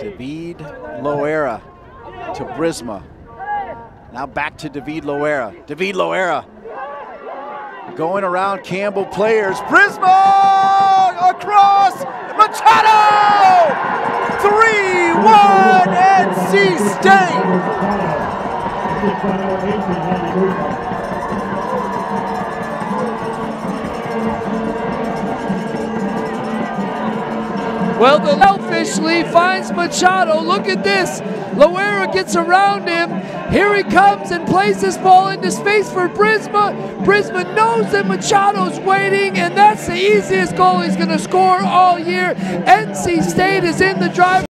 David Loera to Brisma. Now back to David Loera. David Loera going around Campbell players. Brisma across Machado! 3-1 NC State! Well, the officially finds Machado. Look at this. Loera gets around him. Here he comes and plays this ball into space for Brisma. Brisma knows that Machado's waiting, and that's the easiest goal he's going to score all year. NC State is in the drive.